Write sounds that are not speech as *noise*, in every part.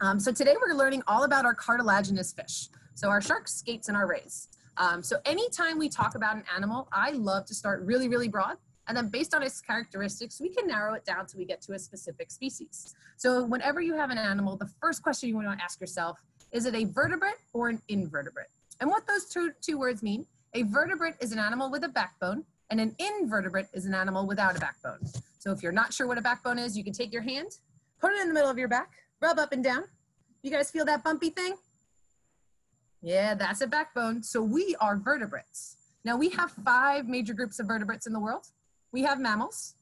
Um, so today we're learning all about our cartilaginous fish. So our sharks, skates, and our rays. Um, so anytime we talk about an animal, I love to start really, really broad. And then based on its characteristics, we can narrow it down till we get to a specific species. So whenever you have an animal, the first question you want to ask yourself, is it a vertebrate or an invertebrate? And what those two, two words mean, a vertebrate is an animal with a backbone, and an invertebrate is an animal without a backbone. So if you're not sure what a backbone is, you can take your hand, put it in the middle of your back, rub up and down. You guys feel that bumpy thing? Yeah, that's a backbone. So we are vertebrates. Now we have five major groups of vertebrates in the world. We have mammals,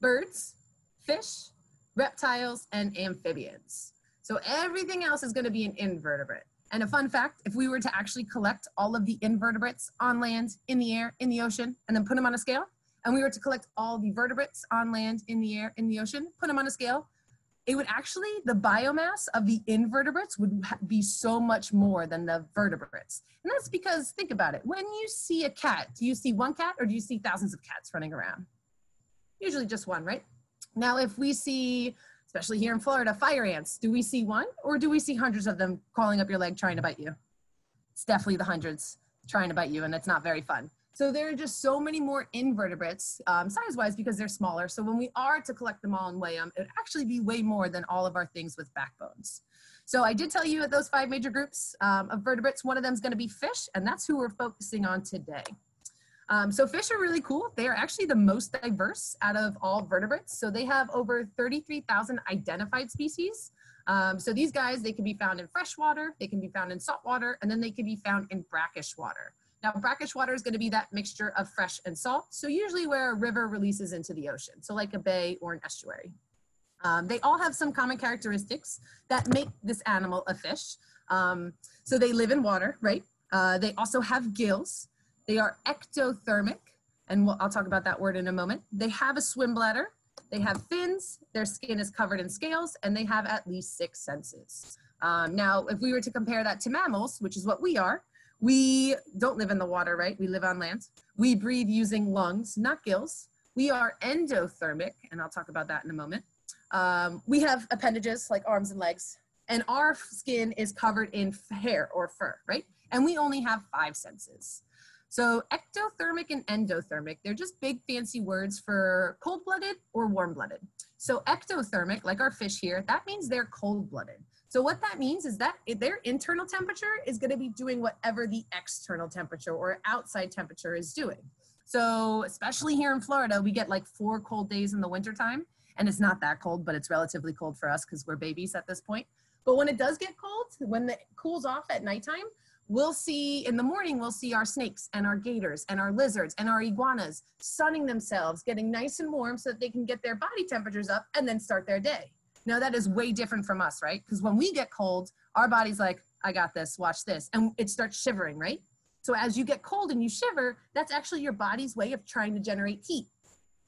birds, fish, reptiles, and amphibians. So everything else is gonna be an invertebrate. And a fun fact, if we were to actually collect all of the invertebrates on land, in the air, in the ocean, and then put them on a scale, and we were to collect all the vertebrates on land, in the air, in the ocean, put them on a scale, it would actually, the biomass of the invertebrates would be so much more than the vertebrates. And that's because, think about it, when you see a cat, do you see one cat or do you see thousands of cats running around? Usually just one, right? Now, if we see, especially here in Florida, fire ants, do we see one or do we see hundreds of them crawling up your leg trying to bite you? It's definitely the hundreds trying to bite you and it's not very fun. So there are just so many more invertebrates um, size-wise because they're smaller. So when we are to collect them all and weigh them, it would actually be way more than all of our things with backbones. So I did tell you at those five major groups um, of vertebrates, one of them is gonna be fish, and that's who we're focusing on today. Um, so fish are really cool. They are actually the most diverse out of all vertebrates. So they have over 33,000 identified species. Um, so these guys, they can be found in fresh water, they can be found in salt water, and then they can be found in brackish water. Now, brackish water is going to be that mixture of fresh and salt. So usually where a river releases into the ocean. So like a bay or an estuary. Um, they all have some common characteristics that make this animal a fish. Um, so they live in water, right? Uh, they also have gills. They are ectothermic, and we'll, I'll talk about that word in a moment. They have a swim bladder. They have fins. Their skin is covered in scales, and they have at least six senses. Um, now, if we were to compare that to mammals, which is what we are, we don't live in the water, right? We live on land. We breathe using lungs, not gills. We are endothermic, and I'll talk about that in a moment. Um, we have appendages like arms and legs, and our skin is covered in hair or fur, right? And we only have five senses. So ectothermic and endothermic, they're just big fancy words for cold-blooded or warm-blooded. So ectothermic, like our fish here, that means they're cold-blooded. So what that means is that their internal temperature is going to be doing whatever the external temperature or outside temperature is doing. So especially here in Florida, we get like four cold days in the wintertime. And it's not that cold, but it's relatively cold for us because we're babies at this point. But when it does get cold, when it cools off at nighttime, we'll see in the morning, we'll see our snakes and our gators and our lizards and our iguanas sunning themselves, getting nice and warm so that they can get their body temperatures up and then start their day. Now that is way different from us, right? Because when we get cold, our body's like, I got this, watch this. And it starts shivering, right? So as you get cold and you shiver, that's actually your body's way of trying to generate heat.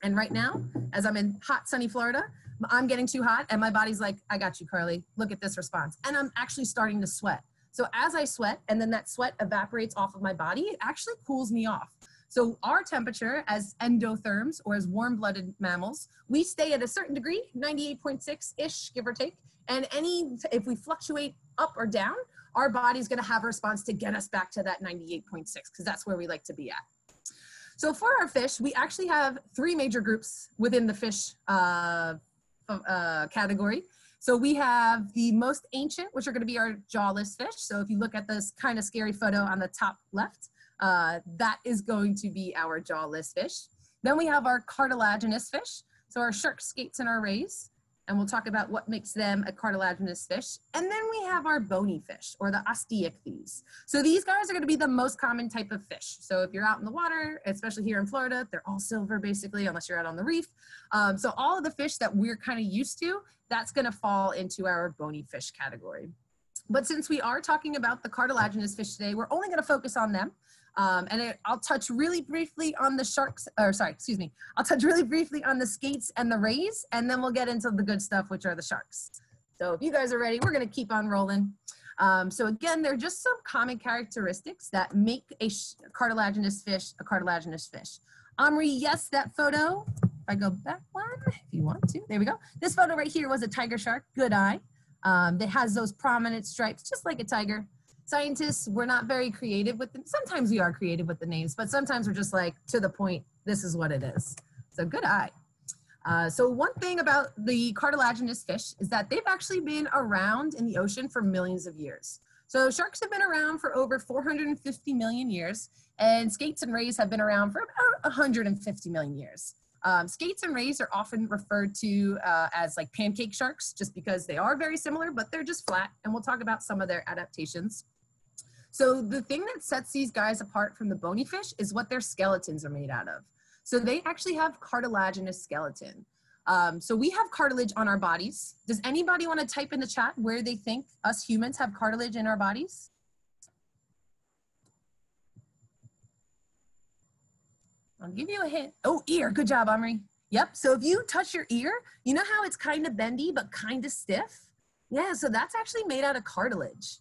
And right now, as I'm in hot, sunny Florida, I'm getting too hot and my body's like, I got you, Carly. Look at this response. And I'm actually starting to sweat. So as I sweat and then that sweat evaporates off of my body, it actually cools me off. So our temperature as endotherms or as warm-blooded mammals, we stay at a certain degree, 98.6-ish, give or take. And any, if we fluctuate up or down, our body's gonna have a response to get us back to that 98.6 because that's where we like to be at. So for our fish, we actually have three major groups within the fish uh, uh, category. So we have the most ancient, which are gonna be our jawless fish. So if you look at this kind of scary photo on the top left, uh, that is going to be our jawless fish. Then we have our cartilaginous fish. So our shark skates and our rays. And we'll talk about what makes them a cartilaginous fish. And then we have our bony fish or the osteichthyes. So these guys are gonna be the most common type of fish. So if you're out in the water, especially here in Florida, they're all silver basically, unless you're out on the reef. Um, so all of the fish that we're kind of used to, that's gonna fall into our bony fish category. But since we are talking about the cartilaginous fish today, we're only gonna focus on them. Um, and it, I'll touch really briefly on the sharks, or sorry, excuse me. I'll touch really briefly on the skates and the rays, and then we'll get into the good stuff, which are the sharks. So if you guys are ready, we're gonna keep on rolling. Um, so again, there are just some common characteristics that make a cartilaginous fish a cartilaginous fish. Omri, yes, that photo, if I go back one, if you want to, there we go. This photo right here was a tiger shark, good eye. um, that has those prominent stripes, just like a tiger. Scientists, we're not very creative with them. Sometimes we are creative with the names, but sometimes we're just like, to the point, this is what it is. So good eye. Uh, so one thing about the cartilaginous fish is that they've actually been around in the ocean for millions of years. So sharks have been around for over 450 million years, and skates and rays have been around for about 150 million years. Um, skates and rays are often referred to uh, as like pancake sharks just because they are very similar, but they're just flat. And we'll talk about some of their adaptations. So the thing that sets these guys apart from the bony fish is what their skeletons are made out of. So they actually have cartilaginous skeleton. Um, so we have cartilage on our bodies. Does anybody want to type in the chat where they think us humans have cartilage in our bodies? I'll give you a hint. Oh, ear. Good job, Omri. Yep. So if you touch your ear, you know how it's kind of bendy but kind of stiff? Yeah, so that's actually made out of cartilage.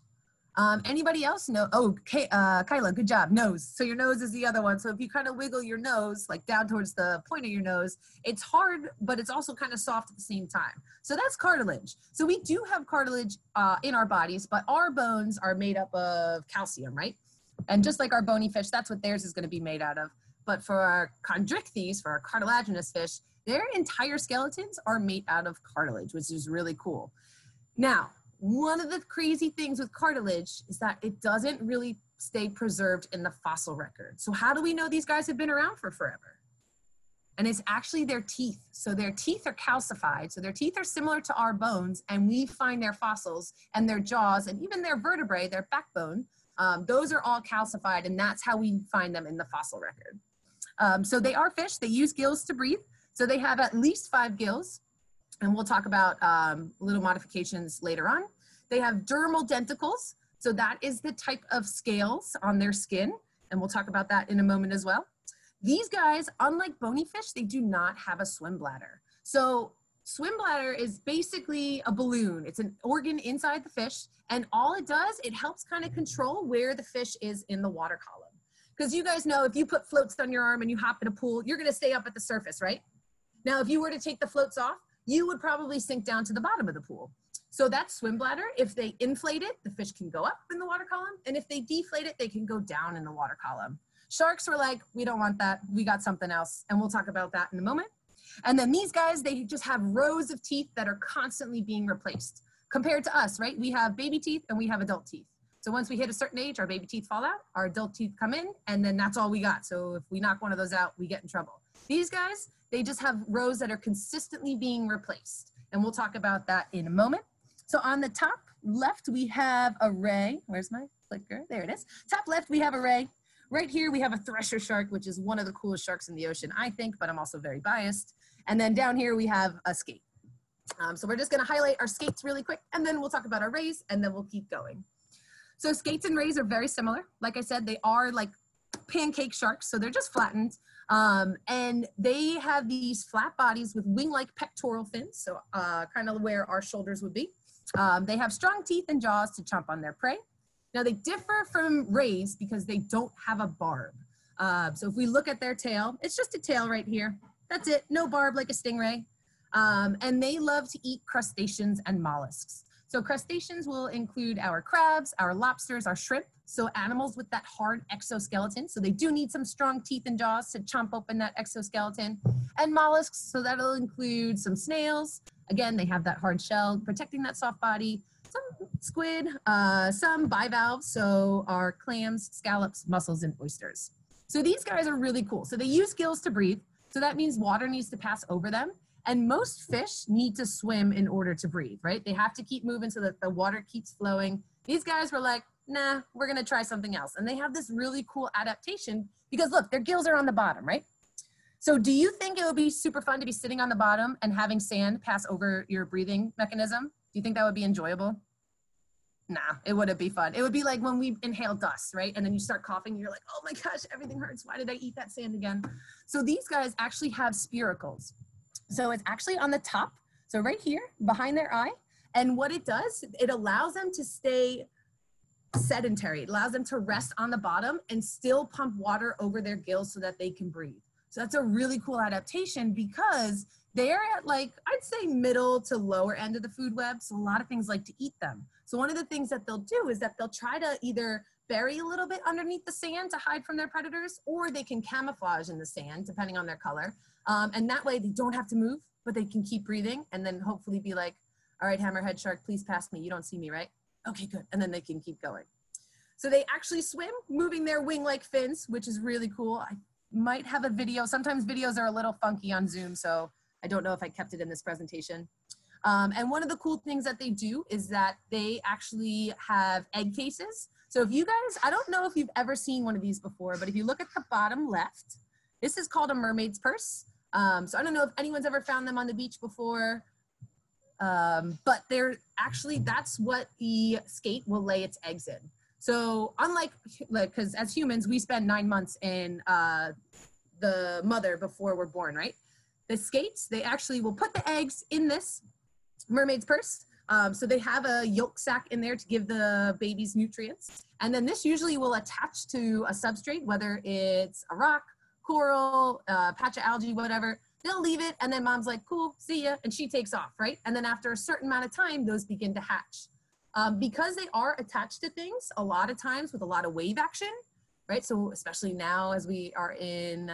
Um, anybody else know? Oh, Kay, uh, Kyla, good job. Nose. So your nose is the other one. So if you kind of wiggle your nose, like down towards the point of your nose, it's hard, but it's also kind of soft at the same time. So that's cartilage. So we do have cartilage uh, in our bodies, but our bones are made up of calcium, right? And just like our bony fish, that's what theirs is going to be made out of. But for our chondrichthyes, for our cartilaginous fish, their entire skeletons are made out of cartilage, which is really cool. Now, one of the crazy things with cartilage is that it doesn't really stay preserved in the fossil record. So how do we know these guys have been around for forever? And it's actually their teeth. So their teeth are calcified. So their teeth are similar to our bones, and we find their fossils and their jaws and even their vertebrae, their backbone. Um, those are all calcified, and that's how we find them in the fossil record. Um, so they are fish. They use gills to breathe. So they have at least five gills and we'll talk about um, little modifications later on. They have dermal denticles, so that is the type of scales on their skin, and we'll talk about that in a moment as well. These guys, unlike bony fish, they do not have a swim bladder. So swim bladder is basically a balloon. It's an organ inside the fish, and all it does, it helps kind of control where the fish is in the water column. Because you guys know if you put floats on your arm and you hop in a pool, you're gonna stay up at the surface, right? Now, if you were to take the floats off, you would probably sink down to the bottom of the pool. So that swim bladder, if they inflate it, the fish can go up in the water column. And if they deflate it, they can go down in the water column. Sharks were like, we don't want that. We got something else. And we'll talk about that in a moment. And then these guys, they just have rows of teeth that are constantly being replaced. Compared to us, right? We have baby teeth and we have adult teeth. So once we hit a certain age, our baby teeth fall out, our adult teeth come in, and then that's all we got. So if we knock one of those out, we get in trouble. These guys, they just have rows that are consistently being replaced. And we'll talk about that in a moment. So on the top left, we have a ray. Where's my clicker? There it is. Top left, we have a ray. Right here, we have a thresher shark, which is one of the coolest sharks in the ocean, I think, but I'm also very biased. And then down here, we have a skate. Um, so we're just gonna highlight our skates really quick, and then we'll talk about our rays, and then we'll keep going. So skates and rays are very similar. Like I said, they are like pancake sharks, so they're just flattened. Um, and they have these flat bodies with wing-like pectoral fins, so uh, kind of where our shoulders would be. Um, they have strong teeth and jaws to chomp on their prey. Now they differ from rays because they don't have a barb. Uh, so if we look at their tail, it's just a tail right here. That's it, no barb like a stingray. Um, and they love to eat crustaceans and mollusks. So crustaceans will include our crabs, our lobsters, our shrimp, so animals with that hard exoskeleton. So they do need some strong teeth and jaws to chomp open that exoskeleton. And mollusks, so that'll include some snails. Again, they have that hard shell protecting that soft body. Some squid, uh, some bivalves, so our clams, scallops, mussels, and oysters. So these guys are really cool. So they use gills to breathe. So that means water needs to pass over them. And most fish need to swim in order to breathe, right? They have to keep moving so that the water keeps flowing. These guys were like, nah, we're gonna try something else. And they have this really cool adaptation because look, their gills are on the bottom, right? So do you think it would be super fun to be sitting on the bottom and having sand pass over your breathing mechanism? Do you think that would be enjoyable? Nah, it wouldn't be fun. It would be like when we inhale dust, right? And then you start coughing, and you're like, oh my gosh, everything hurts. Why did I eat that sand again? So these guys actually have spiracles. So it's actually on the top. So right here behind their eye. And what it does, it allows them to stay sedentary. It allows them to rest on the bottom and still pump water over their gills so that they can breathe. So that's a really cool adaptation because they're at like, I'd say middle to lower end of the food web. So a lot of things like to eat them. So one of the things that they'll do is that they'll try to either bury a little bit underneath the sand to hide from their predators, or they can camouflage in the sand depending on their color. Um, and that way they don't have to move, but they can keep breathing and then hopefully be like, all right, hammerhead shark, please pass me. You don't see me, right? Okay, good. And then they can keep going. So they actually swim, moving their wing-like fins, which is really cool. I might have a video. Sometimes videos are a little funky on Zoom, so I don't know if I kept it in this presentation. Um, and one of the cool things that they do is that they actually have egg cases. So if you guys, I don't know if you've ever seen one of these before, but if you look at the bottom left, this is called a mermaid's purse. Um, so I don't know if anyone's ever found them on the beach before, um, but they're actually, that's what the skate will lay its eggs in. So unlike, like, because as humans, we spend nine months in uh, the mother before we're born, right? The skates, they actually will put the eggs in this mermaid's purse. Um, so they have a yolk sac in there to give the babies nutrients. And then this usually will attach to a substrate, whether it's a rock, coral, uh, patch of algae, whatever. They'll leave it and then mom's like, cool, see ya. And she takes off, right? And then after a certain amount of time, those begin to hatch. Um, because they are attached to things a lot of times with a lot of wave action, right? So especially now as we are in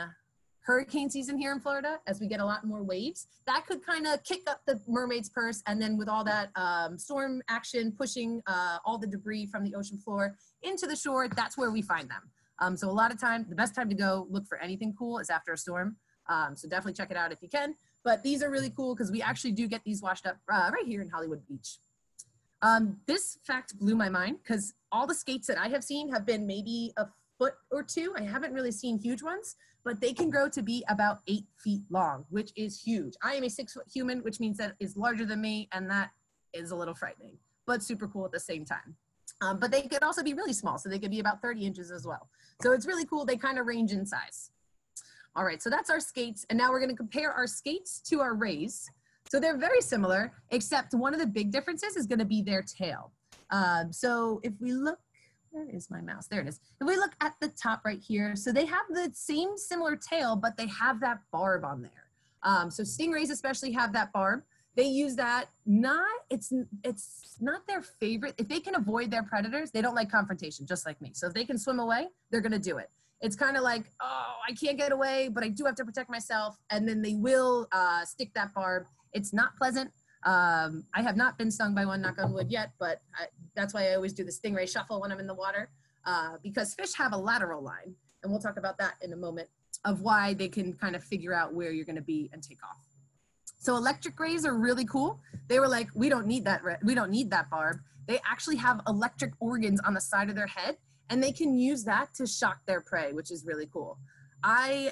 hurricane season here in Florida, as we get a lot more waves, that could kind of kick up the mermaid's purse. And then with all that um, storm action pushing uh, all the debris from the ocean floor into the shore, that's where we find them. Um, so a lot of time, the best time to go look for anything cool is after a storm. Um, so definitely check it out if you can. But these are really cool because we actually do get these washed up uh, right here in Hollywood Beach. Um, this fact blew my mind because all the skates that I have seen have been maybe a foot or two. I haven't really seen huge ones but they can grow to be about eight feet long, which is huge. I am a six foot human, which means that is larger than me, and that is a little frightening, but super cool at the same time. Um, but they could also be really small, so they could be about 30 inches as well. So it's really cool. They kind of range in size. All right, so that's our skates, and now we're gonna compare our skates to our rays. So they're very similar, except one of the big differences is gonna be their tail. Um, so if we look where is my mouse? There it is. If we look at the top right here, so they have the same similar tail, but they have that barb on there. Um, so stingrays especially have that barb. They use that not, it's, it's not their favorite. If they can avoid their predators, they don't like confrontation, just like me. So if they can swim away, they're gonna do it. It's kind of like, oh, I can't get away, but I do have to protect myself. And then they will uh, stick that barb. It's not pleasant. Um, I have not been stung by one, knock on wood yet, but I, that's why I always do the stingray shuffle when I'm in the water uh, because fish have a lateral line. And we'll talk about that in a moment of why they can kind of figure out where you're going to be and take off. So electric rays are really cool. They were like, we don't need that. We don't need that barb. They actually have electric organs on the side of their head and they can use that to shock their prey, which is really cool. I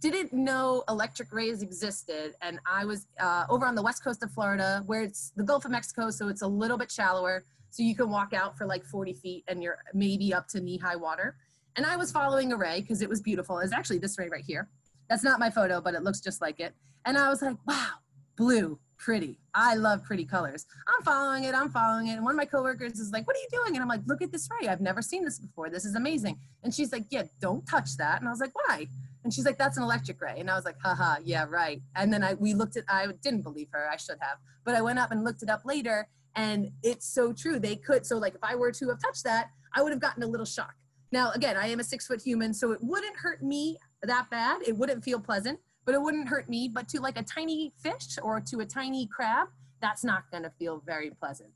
didn't know electric rays existed and i was uh, over on the west coast of florida where it's the gulf of mexico so it's a little bit shallower so you can walk out for like 40 feet and you're maybe up to knee high water. And i was following a ray because it was beautiful. It's actually this ray right here. That's not my photo but it looks just like it. And i was like wow blue pretty i love pretty colors i'm following it i'm following it and one of my coworkers is like what are you doing and i'm like look at this ray i've never seen this before this is amazing and she's like yeah don't touch that and i was like why and she's like, that's an electric ray. And I was like, haha, yeah, right. And then I we looked at I didn't believe her, I should have. But I went up and looked it up later and it's so true. They could so like if I were to have touched that, I would have gotten a little shock. Now again, I am a six foot human, so it wouldn't hurt me that bad. It wouldn't feel pleasant, but it wouldn't hurt me. But to like a tiny fish or to a tiny crab, that's not gonna feel very pleasant.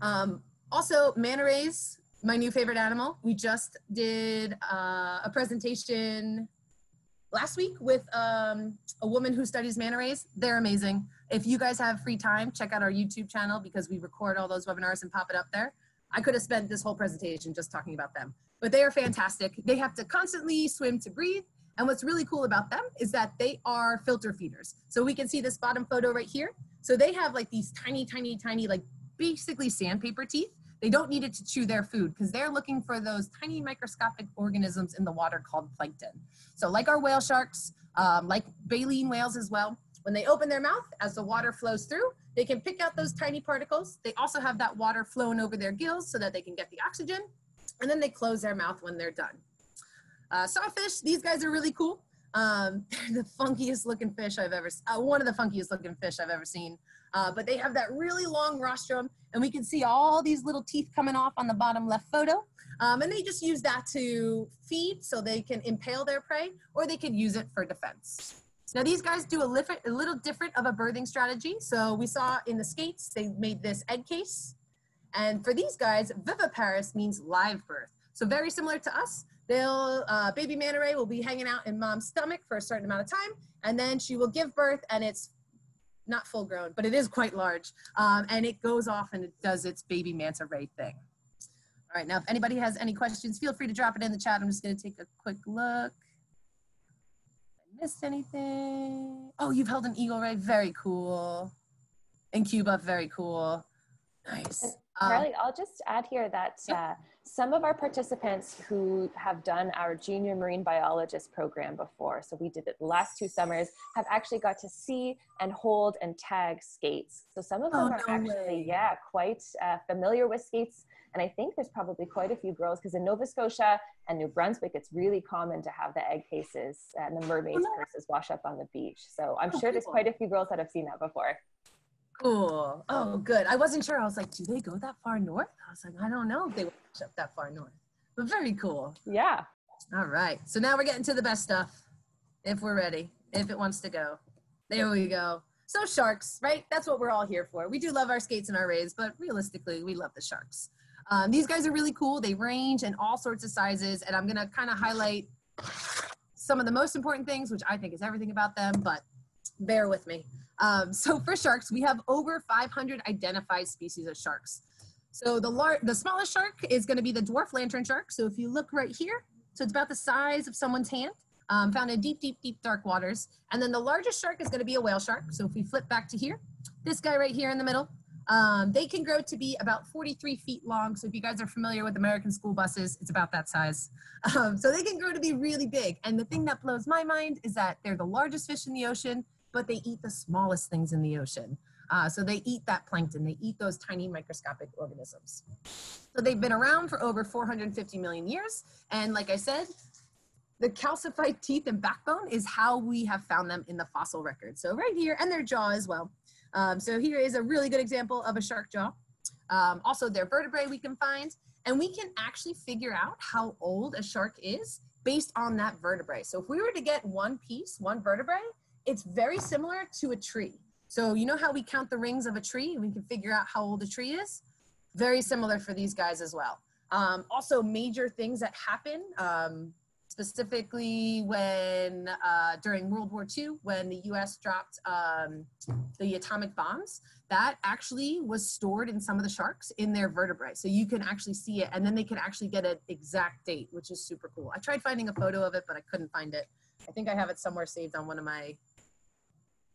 Um, also, manta rays my new favorite animal. We just did uh, a presentation last week with um, a woman who studies manta rays. They're amazing. If you guys have free time, check out our YouTube channel because we record all those webinars and pop it up there. I could have spent this whole presentation just talking about them, but they are fantastic. They have to constantly swim to breathe. And what's really cool about them is that they are filter feeders. So we can see this bottom photo right here. So they have like these tiny, tiny, tiny, like basically sandpaper teeth they don't need it to chew their food because they're looking for those tiny microscopic organisms in the water called plankton. So like our whale sharks, um, like baleen whales as well, when they open their mouth, as the water flows through, they can pick out those tiny particles. They also have that water flowing over their gills so that they can get the oxygen. And then they close their mouth when they're done. Uh, sawfish, these guys are really cool. Um, *laughs* they're the funkiest looking fish I've ever, uh, one of the funkiest looking fish I've ever seen. Uh, but they have that really long rostrum and we can see all these little teeth coming off on the bottom left photo. Um, and they just use that to feed so they can impale their prey or they could use it for defense. Now these guys do a, a little different of a birthing strategy. So we saw in the skates, they made this egg case. And for these guys, viviparous means live birth. So very similar to us, they'll, uh, baby manta ray will be hanging out in mom's stomach for a certain amount of time, and then she will give birth and it's not full grown, but it is quite large. Um, and it goes off and it does its baby manta ray thing. All right, now if anybody has any questions, feel free to drop it in the chat. I'm just gonna take a quick look. I missed anything? Oh, you've held an eagle ray, very cool. In Cuba, very cool. Nice. Um, Carly, I'll just add here that uh, some of our participants who have done our junior marine biologist program before, so we did it the last two summers, have actually got to see and hold and tag skates. So some of them oh, are no actually, way. yeah, quite uh, familiar with skates. And I think there's probably quite a few girls because in Nova Scotia and New Brunswick, it's really common to have the egg cases and the mermaid's oh, no. purses wash up on the beach. So I'm oh, sure cool. there's quite a few girls that have seen that before. Cool. Oh, good. I wasn't sure. I was like, do they go that far north? I was like, I don't know if they wash up that far north, but very cool. Yeah. All right. So now we're getting to the best stuff. If we're ready, if it wants to go. There we go. So sharks, right? That's what we're all here for. We do love our skates and our rays, but realistically, we love the sharks. Um, these guys are really cool. They range in all sorts of sizes, and I'm gonna kind of highlight some of the most important things, which I think is everything about them, but bear with me. Um, so for sharks, we have over 500 identified species of sharks. So the, lar the smallest shark is gonna be the dwarf lantern shark. So if you look right here, so it's about the size of someone's hand, um, found in deep, deep, deep dark waters. And then the largest shark is gonna be a whale shark. So if we flip back to here, this guy right here in the middle, um, they can grow to be about 43 feet long. So if you guys are familiar with American school buses, it's about that size. Um, so they can grow to be really big. And the thing that blows my mind is that they're the largest fish in the ocean, but they eat the smallest things in the ocean. Uh, so they eat that plankton, they eat those tiny microscopic organisms. So they've been around for over 450 million years. And like I said, the calcified teeth and backbone is how we have found them in the fossil record. So right here, and their jaw as well. Um, so here is a really good example of a shark jaw. Um, also their vertebrae we can find, and we can actually figure out how old a shark is based on that vertebrae. So if we were to get one piece, one vertebrae, it's very similar to a tree. So you know how we count the rings of a tree we can figure out how old a tree is? Very similar for these guys as well. Um, also major things that happen, um, specifically when uh, during World War II, when the US dropped um, the atomic bombs, that actually was stored in some of the sharks in their vertebrae. So you can actually see it and then they can actually get an exact date, which is super cool. I tried finding a photo of it, but I couldn't find it. I think I have it somewhere saved on one of my,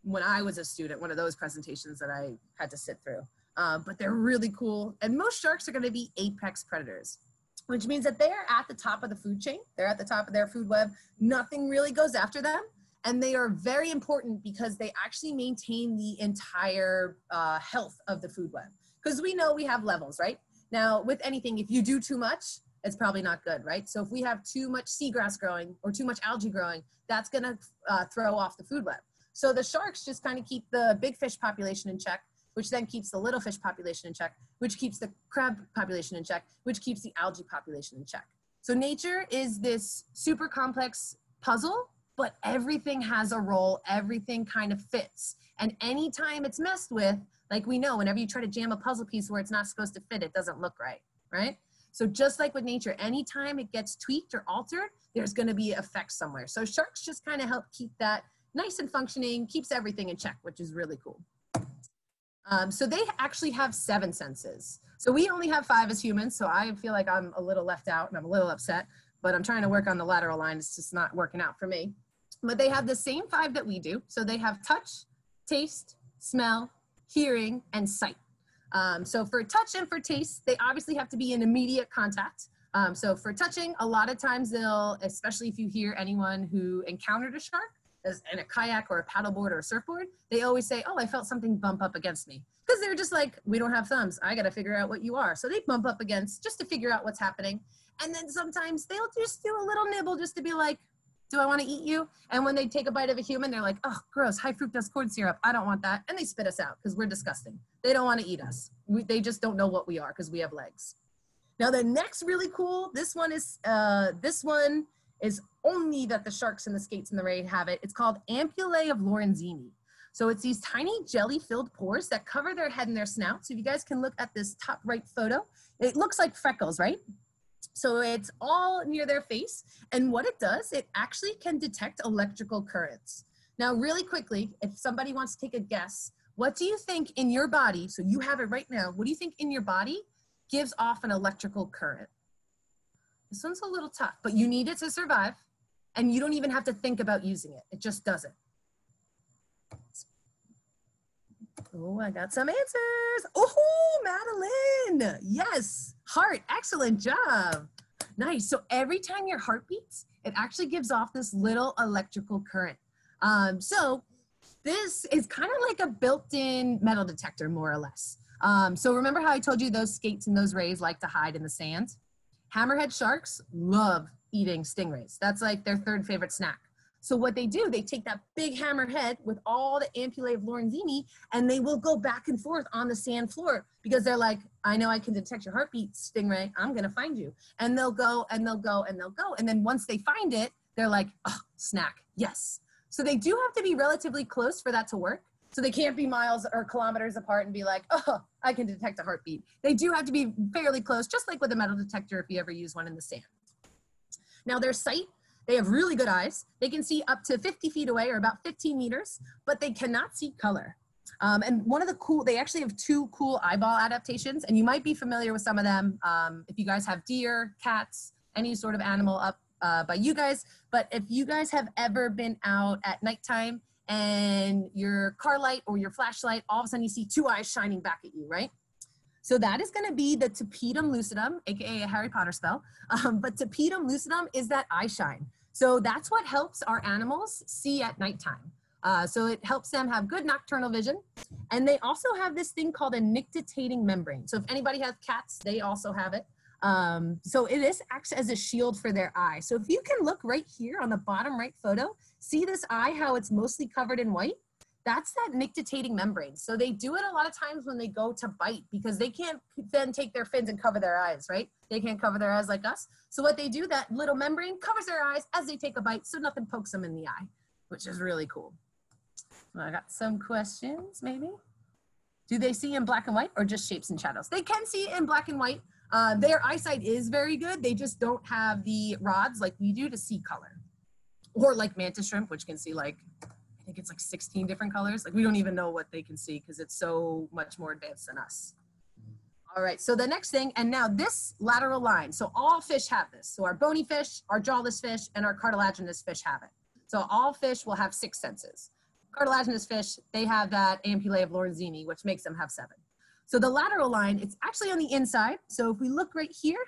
when I was a student, one of those presentations that I had to sit through. Uh, but they're really cool. And most sharks are gonna be apex predators which means that they're at the top of the food chain. They're at the top of their food web. Nothing really goes after them. And they are very important because they actually maintain the entire uh, health of the food web. Because we know we have levels, right? Now, with anything, if you do too much, it's probably not good, right? So if we have too much seagrass growing or too much algae growing, that's gonna uh, throw off the food web. So the sharks just kind of keep the big fish population in check which then keeps the little fish population in check, which keeps the crab population in check, which keeps the algae population in check. So nature is this super complex puzzle, but everything has a role, everything kind of fits. And anytime it's messed with, like we know, whenever you try to jam a puzzle piece where it's not supposed to fit, it doesn't look right, right? So just like with nature, anytime it gets tweaked or altered, there's gonna be effects somewhere. So sharks just kind of help keep that nice and functioning, keeps everything in check, which is really cool. Um, so they actually have seven senses. So we only have five as humans, so I feel like I'm a little left out and I'm a little upset, but I'm trying to work on the lateral line. It's just not working out for me. But they have the same five that we do. So they have touch, taste, smell, hearing, and sight. Um, so for touch and for taste, they obviously have to be in immediate contact. Um, so for touching, a lot of times they'll, especially if you hear anyone who encountered a shark, in a kayak or a paddleboard or a surfboard, they always say, oh, I felt something bump up against me. Because they're just like, we don't have thumbs. I got to figure out what you are. So they bump up against just to figure out what's happening. And then sometimes they'll just do a little nibble just to be like, Do I want to eat you? And when they take a bite of a human, they're like, oh, gross, high fructose corn syrup. I don't want that. And they spit us out because we're disgusting. They don't want to eat us. We, they just don't know what we are because we have legs. Now the next really cool, this one is, uh, this one is only that the sharks and the skates and the ray have it. It's called ampullae of Lorenzini. So it's these tiny jelly-filled pores that cover their head and their snout. So if you guys can look at this top right photo, it looks like freckles, right? So it's all near their face. And what it does, it actually can detect electrical currents. Now, really quickly, if somebody wants to take a guess, what do you think in your body, so you have it right now, what do you think in your body gives off an electrical current? This one's a little tough, but you need it to survive. And you don't even have to think about using it. It just does it. Oh, I got some answers. Oh, Madeline. Yes. Heart. Excellent job. Nice. So every time your heart beats, it actually gives off this little electrical current. Um, so this is kind of like a built-in metal detector, more or less. Um, so remember how I told you those skates and those rays like to hide in the sand? Hammerhead sharks love eating stingrays. That's like their third favorite snack. So what they do, they take that big hammerhead with all the ampullae of Lorenzini and they will go back and forth on the sand floor because they're like, I know I can detect your heartbeat, Stingray, I'm gonna find you. And they'll go and they'll go and they'll go. And then once they find it, they're like, oh, snack, yes. So they do have to be relatively close for that to work. So they can't be miles or kilometers apart and be like, oh, I can detect a heartbeat. They do have to be fairly close, just like with a metal detector if you ever use one in the sand. Now their sight they have really good eyes. They can see up to 50 feet away or about 15 meters, but they cannot see color. Um, and one of the cool, they actually have two cool eyeball adaptations, and you might be familiar with some of them um, if you guys have deer, cats, any sort of animal up uh, by you guys. But if you guys have ever been out at nighttime and your car light or your flashlight, all of a sudden you see two eyes shining back at you, right? So that is going to be the tapetum lucidum, aka a Harry Potter spell. Um, but tapetum lucidum is that eye shine. So that's what helps our animals see at nighttime. Uh, so it helps them have good nocturnal vision. And they also have this thing called a nictitating membrane. So if anybody has cats, they also have it. Um, so it is acts as a shield for their eye. So if you can look right here on the bottom right photo, see this eye, how it's mostly covered in white? that's that nictitating membrane. So they do it a lot of times when they go to bite because they can't then take their fins and cover their eyes, right? They can't cover their eyes like us. So what they do, that little membrane covers their eyes as they take a bite so nothing pokes them in the eye, which is really cool. I got some questions maybe. Do they see in black and white or just shapes and shadows? They can see in black and white. Uh, their eyesight is very good. They just don't have the rods like we do to see color. Or like mantis shrimp, which can see like I think it's like 16 different colors. Like we don't even know what they can see because it's so much more advanced than us. Mm-hmm. All right, so the next thing, and now this lateral line. So all fish have this. So our bony fish, our jawless fish, and our cartilaginous fish have it. So all fish will have six senses. Cartilaginous fish, they have that ampullae of Lorenzini, which makes them have seven. So the lateral line, it's actually on the inside. So if we look right here,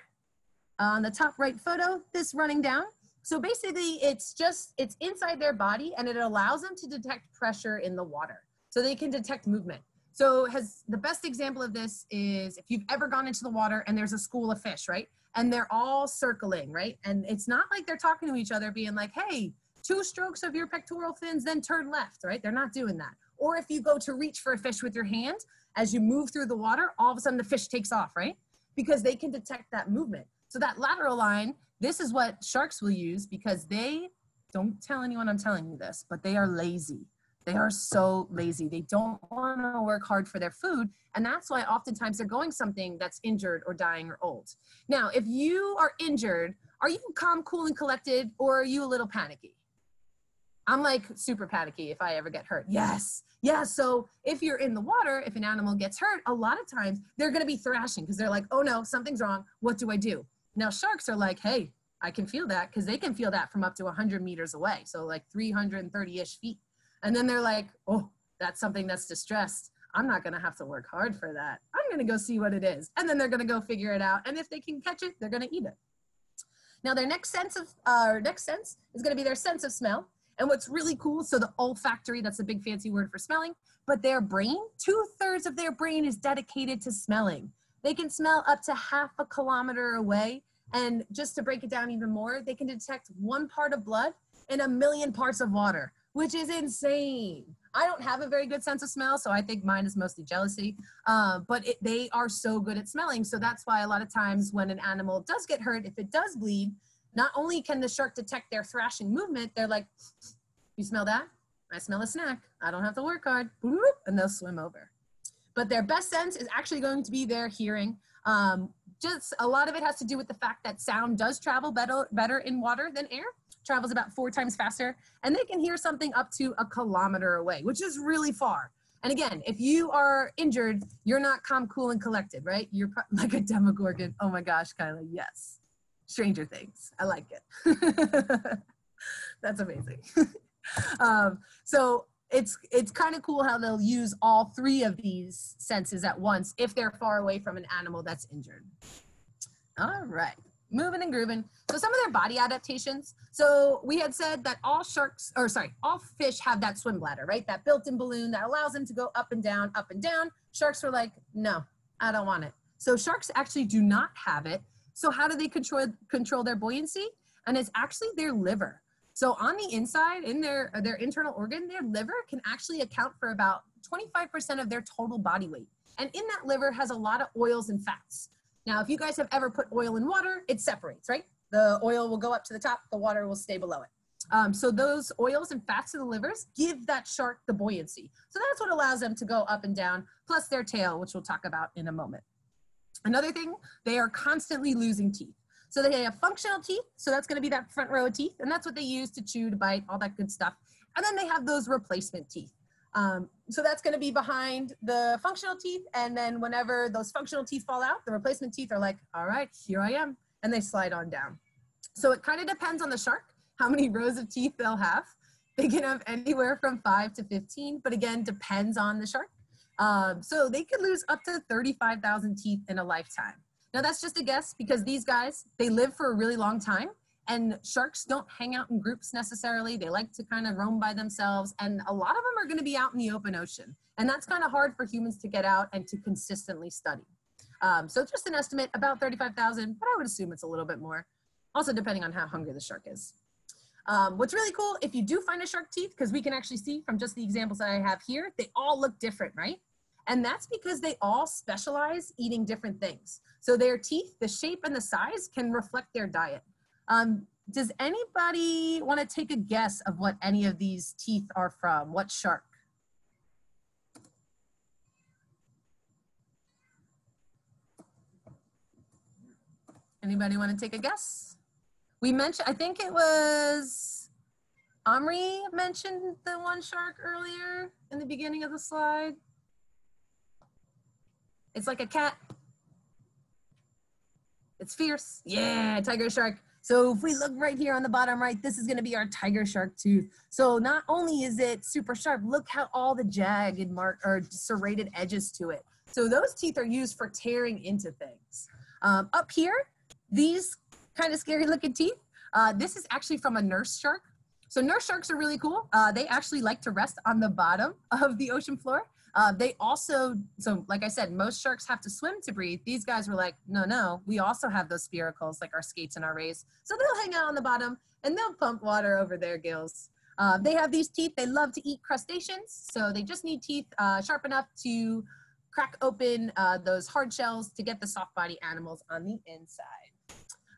on the top right photo, this running down, so basically it's just, it's inside their body and it allows them to detect pressure in the water. So they can detect movement. So has the best example of this is if you've ever gone into the water and there's a school of fish, right? And they're all circling, right? And it's not like they're talking to each other being like, hey, two strokes of your pectoral fins, then turn left, right? They're not doing that. Or if you go to reach for a fish with your hand, as you move through the water, all of a sudden the fish takes off, right? Because they can detect that movement. So that lateral line this is what sharks will use because they don't tell anyone I'm telling you this, but they are lazy. They are so lazy. They don't want to work hard for their food. And that's why oftentimes they're going something that's injured or dying or old. Now, if you are injured, are you calm, cool, and collected, or are you a little panicky? I'm like super panicky if I ever get hurt. Yes. Yeah. So if you're in the water, if an animal gets hurt, a lot of times they're going to be thrashing because they're like, oh no, something's wrong. What do I do? Now sharks are like, hey, I can feel that because they can feel that from up to 100 meters away, so like 330-ish feet. And then they're like, oh, that's something that's distressed. I'm not gonna have to work hard for that. I'm gonna go see what it is. And then they're gonna go figure it out. And if they can catch it, they're gonna eat it. Now their next sense of, uh, next sense is gonna be their sense of smell. And what's really cool, so the olfactory, that's a big fancy word for smelling, but their brain, two thirds of their brain is dedicated to smelling. They can smell up to half a kilometer away. And just to break it down even more, they can detect one part of blood in a million parts of water, which is insane. I don't have a very good sense of smell, so I think mine is mostly jealousy. Uh, but it, they are so good at smelling, so that's why a lot of times when an animal does get hurt, if it does bleed, not only can the shark detect their thrashing movement, they're like, "You smell that? I smell a snack. I don't have to work hard," and they'll swim over. But their best sense is actually going to be their hearing. Um, just a lot of it has to do with the fact that sound does travel better better in water than air travels about four times faster and they can hear something up to a kilometer away which is really far. And again if you are injured you're not calm cool and collected right? You're *laughs* like a demogorgon. Oh my gosh kyla yes. Stranger things. I like it. *laughs* That's amazing. *laughs* Um, so it's it's kind of cool how they'll use all three of these senses at once if they're far away from an animal that's injured. All right, moving and grooving. So some of their body adaptations. So we had said that all sharks, or sorry, all fish have that swim bladder, right? That built-in balloon that allows them to go up and down, up and down. Sharks were like, no, I don't want it. So sharks actually do not have it. So how do they control control their buoyancy? And it's actually their liver. So on the inside, in their their internal organ, their liver can actually account for about 25% of their total body weight. And in that liver has a lot of oils and fats. Now, if you guys have ever put oil in water, it separates, right? The oil will go up to the top, the water will stay below it. Um, so those oils and fats in the livers give that shark the buoyancy. So that's what allows them to go up and down, plus their tail, which we'll talk about in a moment. Another thing, they are constantly losing teeth. So they have functional teeth. So that's going to be that front row of teeth. And that's what they use to chew, to bite, all that good stuff. And then they have those replacement teeth. Um, so that's going to be behind the functional teeth. And then whenever those functional teeth fall out, the replacement teeth are like, all right, here I am. And they slide on down. So it kind of depends on the shark, how many rows of teeth they'll have. They can have anywhere from five to 15, but again, depends on the shark. Um, so they could lose up to 35,000 teeth in a lifetime. Now that's just a guess because these guys, they live for a really long time and sharks don't hang out in groups necessarily. They like to kind of roam by themselves and a lot of them are going to be out in the open ocean. And that's kind of hard for humans to get out and to consistently study. Um, so it's just an estimate about 35,000, but I would assume it's a little bit more. Also depending on how hungry the shark is. Um, what's really cool, if you do find a shark teeth, because we can actually see from just the examples that I have here, they all look different, right? And that's because they all specialize eating different things. So their teeth, the shape and the size can reflect their diet. Um, does anybody want to take a guess of what any of these teeth are from? What shark? Anybody want to take a guess? We mentioned, I think it was Omri mentioned the one shark earlier in the beginning of the slide. It's like a cat. It's fierce. Yeah, tiger shark. So if we look right here on the bottom right, this is gonna be our tiger shark tooth. So not only is it super sharp, look how all the jagged mark or serrated edges to it. So those teeth are used for tearing into things. Um, up here, these kind of scary looking teeth, uh, this is actually from a nurse shark. So nurse sharks are really cool. Uh, they actually like to rest on the bottom *laughs* of the ocean floor. Uh, they also, so like I said, most sharks have to swim to breathe. These guys were like, no, no, we also have those spiracles like our skates and our rays. So they'll hang out on the bottom and they'll pump water over their gills. Uh, they have these teeth. They love to eat crustaceans. So they just need teeth uh, sharp enough to crack open uh, those hard shells to get the soft body animals on the inside.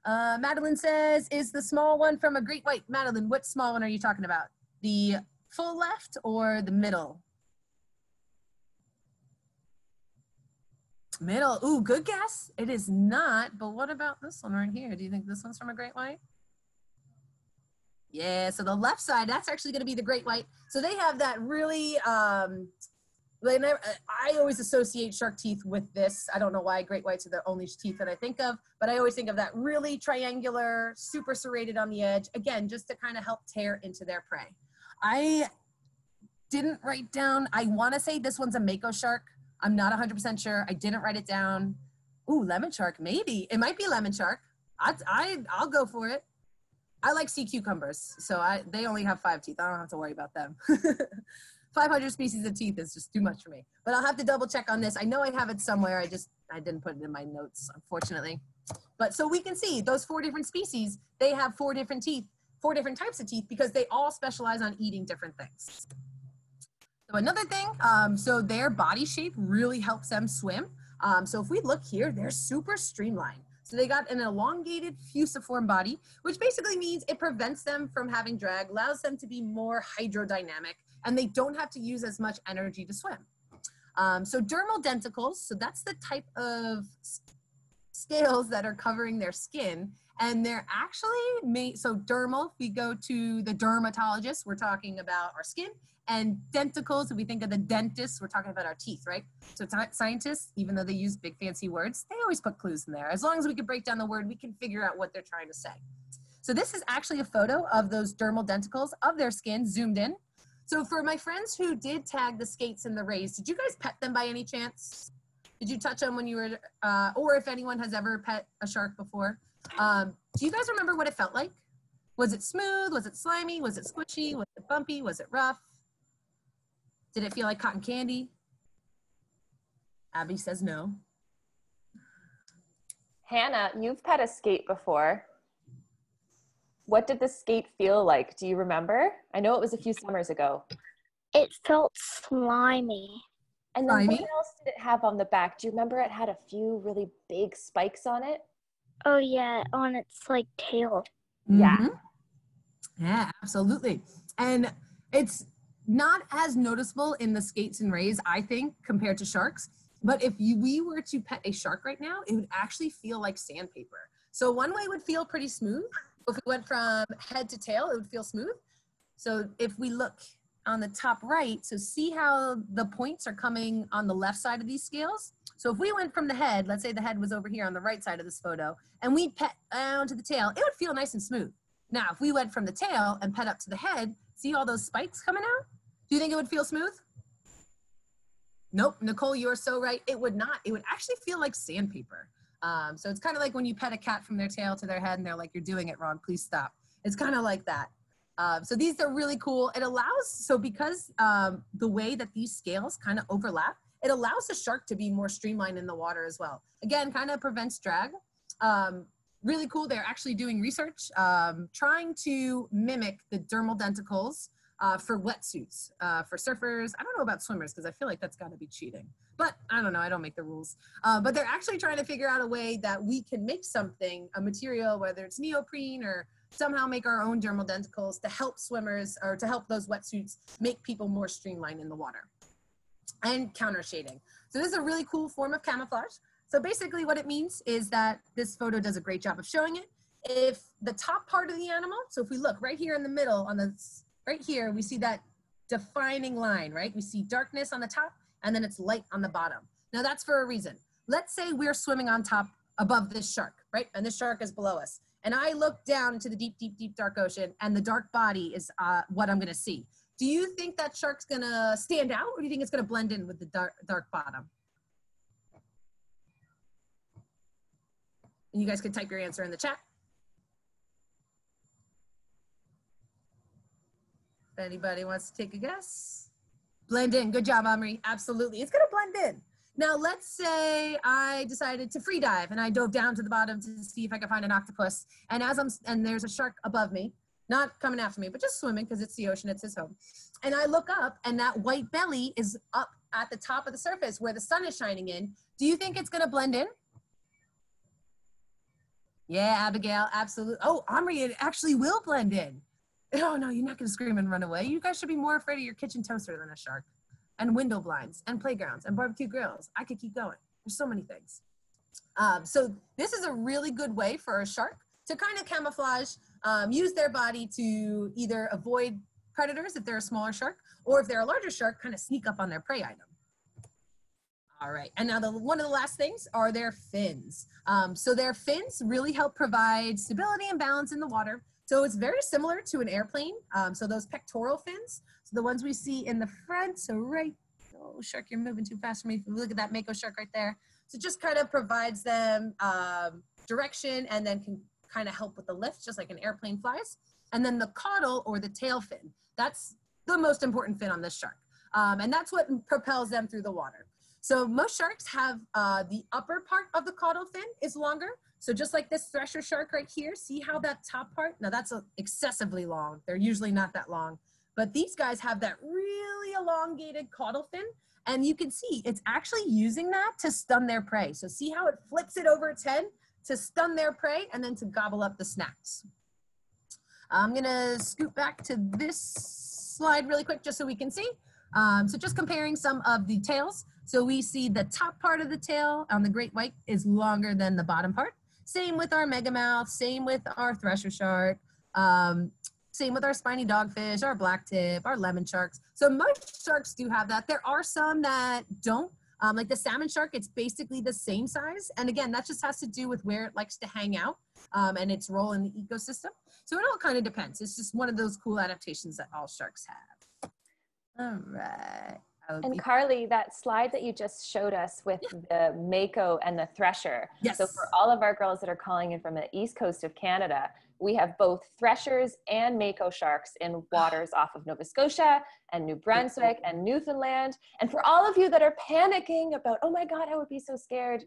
Uh, Madeline says, is the small one from a great white? Madeline, what small one are you talking about? The full left or the middle? Middle. Ooh, good guess. It is not, but what about this one right here? Do you think this one's from a great white? Yeah, so the left side, that's actually going to be the great white. So they have that really, um, they never, I always associate shark teeth with this. I don't know why great whites are the only teeth that I think of, but I always think of that really triangular, super serrated on the edge. Again, just to kind of help tear into their prey. I didn't write down, I want to say this one's a mako shark. I'm not 100% sure. I didn't write it down. Ooh, lemon shark, maybe. It might be lemon shark. I, I, I'll go for it. I like sea cucumbers, so I, they only have five teeth. I don't have to worry about them. *laughs* 500 species of teeth is just too much for me. But I'll have to double check on this. I know I have it somewhere. I just, I didn't put it in my notes, unfortunately. But so we can see those four different species, they have four different teeth four different types of teeth because they all specialize on eating different things. So another thing, um, so their body shape really helps them swim. Um, so if we look here, they're super streamlined. So they got an elongated fusiform body, which basically means it prevents them from having drag, allows them to be more hydrodynamic, and they don't have to use as much energy to swim. Um, so dermal denticles, so that's the type of scales that are covering their skin. And they're actually made, so dermal, if we go to the dermatologist, we're talking about our skin. And denticles, if we think of the dentist, we're talking about our teeth, right? So scientists, even though they use big fancy words, they always put clues in there. As long as we can break down the word, we can figure out what they're trying to say. So this is actually a photo of those dermal denticles of their skin zoomed in. So for my friends who did tag the skates in the rays, did you guys pet them by any chance? Did you touch them when you were, uh, or if anyone has ever pet a shark before? Um, do you guys remember what it felt like? Was it smooth? Was it slimy? Was it squishy? Was it bumpy? Was it rough? Did it feel like cotton candy? Abby says no. Hannah, you've had a skate before. What did the skate feel like? Do you remember? I know it was a few summers ago. It felt slimy. And then what else did it have on the back? Do you remember it had a few really big spikes on it? Oh yeah, on its like tail. Mm-hmm. Yeah. Yeah, absolutely. And it's not as noticeable in the skates and rays, I think, compared to sharks. But if you, we were to pet a shark right now, it would actually feel like sandpaper. So one way would feel pretty smooth. If we went from head to tail, it would feel smooth. So if we look on the top right, so see how the points are coming on the left side of these scales? So if we went from the head, let's say the head was over here on the right side of this photo, and we pet down to the tail, it would feel nice and smooth. Now, if we went from the tail and pet up to the head, see all those spikes coming out? Do you think it would feel smooth? Nope, Nicole, you're so right. It would not. It would actually feel like sandpaper. Um, so it's kind of like when you pet a cat from their tail to their head and they're like, you're doing it wrong, please stop. It's kind of like that. Um, so these are really cool. It allows, so because um, the way that these scales kind of overlap, it allows the shark to be more streamlined in the water as well. Again, kind of prevents drag. Um, really cool. They're actually doing research, um, trying to mimic the dermal denticles uh, for wetsuits uh, for surfers. I don't know about swimmers because I feel like that's got to be cheating. But I don't know. I don't make the rules. Uh, but they're actually trying to figure out a way that we can make something, a material, whether it's neoprene or somehow make our own dermal denticles to help swimmers or to help those wetsuits make people more streamlined in the water. And counter shading. So this is a really cool form of camouflage. So basically what it means is that this photo does a great job of showing it. If the top part of the animal, so if we look right here in the middle on the right here, we see that defining line, right? We see darkness on the top and then it's light on the bottom. Now that's for a reason. Let's say we're swimming on top above this shark, right? And this shark is below us. And I look down into the deep, deep, deep dark ocean and the dark body is uh, what I'm gonna see. Do you think that shark's gonna stand out or do you think it's gonna blend in with the dark, dark bottom? And you guys can type your answer in the chat. Anybody wants to take a guess. Blend in. Good job, Omri. Absolutely. It's going to blend in. Now, let's say I decided to free dive and I dove down to the bottom to see if I could find an octopus. And as I'm, and there's a shark above me, not coming after me, but just swimming because it's the ocean, it's his home. And I look up and that white belly is up at the top of the surface where the sun is shining in. Do you think it's going to blend in? Yeah, Abigail, absolutely. Oh, Omri, it actually will blend in. Oh no, you're not gonna scream and run away. You guys should be more afraid of your kitchen toaster than a shark. And window blinds and playgrounds and barbecue grills. I could keep going. There's so many things. Um, so this is a really good way for a shark to kind of camouflage, um, use their body to either avoid predators if they're a smaller shark, or if they're a larger shark, kind of sneak up on their prey item. All right, and now the one of the last things are their fins. Um, so their fins really help provide stability and balance in the water. So it's very similar to an airplane. Um, so those pectoral fins, so the ones we see in the front, so right, oh shark, you're moving too fast for me. Look at that mako shark right there. So just kind of provides them um, direction and then can kind of help with the lift, just like an airplane flies. And then the caudal or the tail fin, that's the most important fin on this shark. Um, and that's what propels them through the water. So most sharks have uh, the upper part of the caudal fin is longer. So just like this thresher shark right here, see how that top part, now that's excessively long. They're usually not that long, but these guys have that really elongated caudal fin. And you can see it's actually using that to stun their prey. So see how it flips it over its head to stun their prey and then to gobble up the snacks. I'm gonna scoot back to this slide really quick just so we can see. Um, so just comparing some of the tails. So we see the top part of the tail on the great white is longer than the bottom part. Same with our megamouth, same with our thresher shark, um, same with our spiny dogfish, our blacktip, our lemon sharks. So most sharks do have that. There are some that don't. Um, like the salmon shark, it's basically the same size. And again, that just has to do with where it likes to hang out um, and its role in the ecosystem. So it all kind of depends. It's just one of those cool adaptations that all sharks have. All right. And Carly, that slide that you just showed us with yeah. the Mako and the Thresher. Yes. So for all of our girls that are calling in from the east coast of Canada, we have both Threshers and Mako sharks in *sighs* waters off of Nova Scotia and New Brunswick and Newfoundland. And for all of you that are panicking about, oh my God, I would be so scared,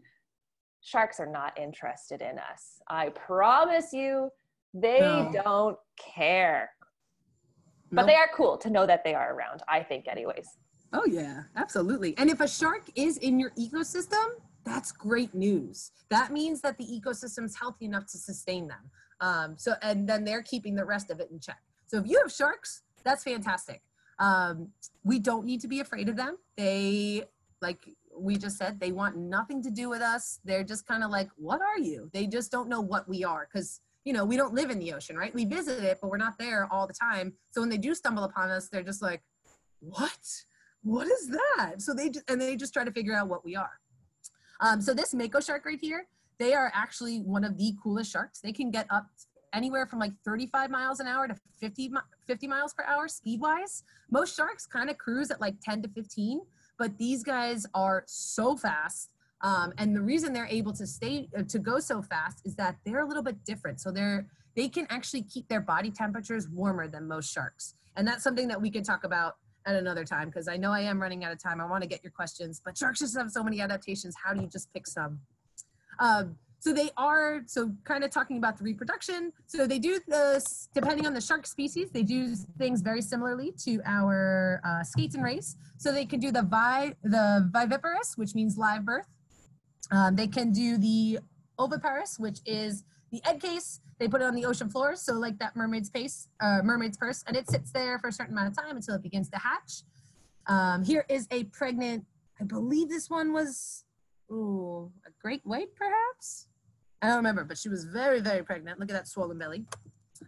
sharks are not interested in us. I promise you, they no. don't care. But they are cool to know that they are around, I think, anyways. Oh, yeah, absolutely. And if a shark is in your ecosystem, that's great news. That means that the ecosystem's healthy enough to sustain them. Um, so, and then they're keeping the rest of it in check. So if you have sharks, that's fantastic. Um, we don't need to be afraid of them. They, like we just said, they want nothing to do with us. They're just kind of like, what are you? They just don't know what we are because you know, we don't live in the ocean, right? We visit it, but we're not there all the time. So when they do stumble upon us, they're just like, what? What is that? So they and they just try to figure out what we are. Um, so this mako shark right here, they are actually one of the coolest sharks. They can get up anywhere from like 35 miles an hour to 50, 50 miles per hour speed wise. Most sharks kind of cruise at like 10 to 15, but these guys are so fast um, and the reason they're able to stay uh, to go so fast is that they're a little bit different. So they're they can actually keep their body temperatures warmer than most sharks. And that's something that we can talk about at another time because I know I am running out of time. I want to get your questions, but sharks just have so many adaptations. How do you just pick some? Um, so they are so kind of talking about the reproduction. So they do this depending on the shark species. They do things very similarly to our uh, skates and rays. So they can do the vi the viviparous, which means live birth. Um, they can do the oviparous, which is the egg case. They put it on the ocean floor, so like that mermaid's pace, uh, mermaid's purse, and it sits there for a certain amount of time until it begins to hatch. Um, here is a pregnant, I believe this one was, ooh, a great white perhaps? I don't remember, but she was very, very pregnant. Look at that swollen belly.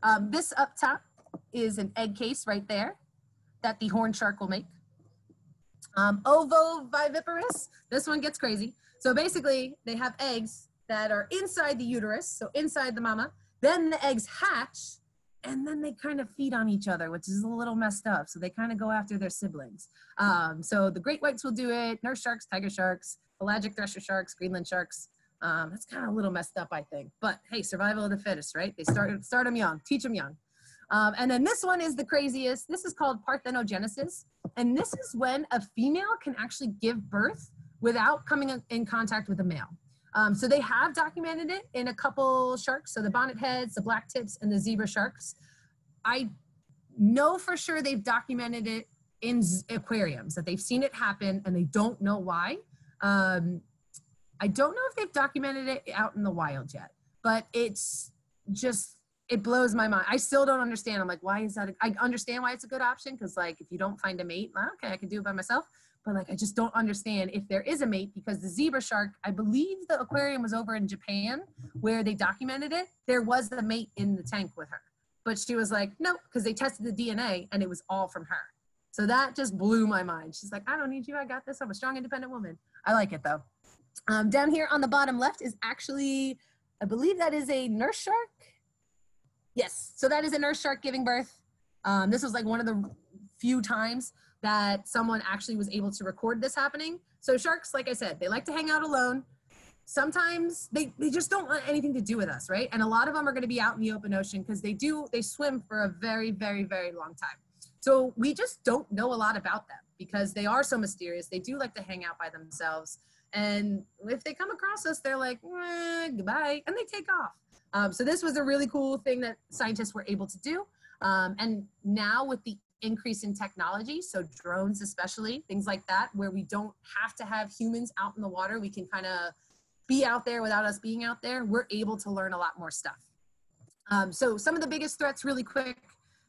Um, this up top is an egg case right there that the horn shark will make. Um, ovoviviparous, this one gets crazy. So basically, they have eggs that are inside the uterus, so inside the mama. Then the eggs hatch, and then they kind of feed on each other, which is a little messed up. So they kind of go after their siblings. Um, so the great whites will do it, nurse sharks, tiger sharks, pelagic thresher sharks, Greenland sharks. Um, that's kind of a little messed up, I think. But hey, survival of the fittest, right? They start start them young, teach them young. Um, and then this one is the craziest. This is called parthenogenesis. And this is when a female can actually give birth without coming in contact with a male. Um, so they have documented it in a couple sharks, so the bonnet heads, the black tips, and the zebra sharks. I know for sure they've documented it in aquariums, that they've seen it happen and they don't know why. Um, I don't know if they've documented it out in the wild yet, but it's just, it blows my mind. I still don't understand. I'm like, why is that? A, I understand why it's a good option because, like, if you don't find a mate, well, okay, I can do it by myself but like I just don't understand if there is a mate because the zebra shark, I believe the aquarium was over in Japan where they documented it. There was a mate in the tank with her, but she was like, no, because they tested the DNA and it was all from her. So that just blew my mind. She's like, I don't need you. I got this. I'm a strong, independent woman. I like it though. Um, down here on the bottom left is actually, I believe that is a nurse shark. Yes, so that is a nurse shark giving birth. Um, this was like one of the few times that someone actually was able to record this happening. So sharks, like I said, they like to hang out alone. Sometimes they, they just don't want anything to do with us, right? And a lot of them are gonna be out in the open ocean because they do, they swim for a very, very, very long time. So we just don't know a lot about them because they are so mysterious. They do like to hang out by themselves. And if they come across us, they're like, eh, goodbye, and they take off. Um, so this was a really cool thing that scientists were able to do. Um, and now with the increase in technology, so drones especially, things like that, where we don't have to have humans out in the water, we can kind of be out there without us being out there, we're able to learn a lot more stuff. Um, so some of the biggest threats really quick,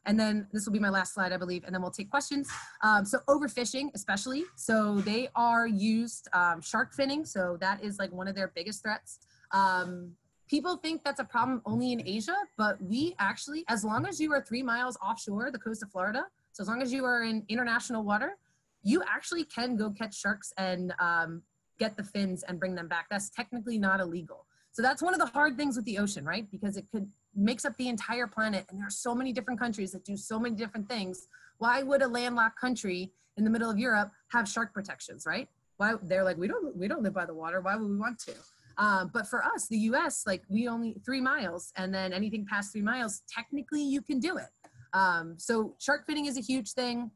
and then this will be my last slide, I believe, and then we'll take questions. Um, so overfishing, especially. So they are used um, shark finning. So that is like one of their biggest threats. Um, people think that's a problem only in Asia, but we actually, as long as you are three miles offshore the coast of Florida, so as long as you are in international water, you actually can go catch sharks and um, get the fins and bring them back. That's technically not illegal. So that's one of the hard things with the ocean, right? Because it could makes up the entire planet and there are so many different countries that do so many different things. Why would a landlocked country in the middle of Europe have shark protections, right? Why they're like we don't we don't live by the water. Why would we want to? Um, but for us, the U.S., like we only three miles, and then anything past three miles, technically you can do it. Um, so shark finning is a huge thing.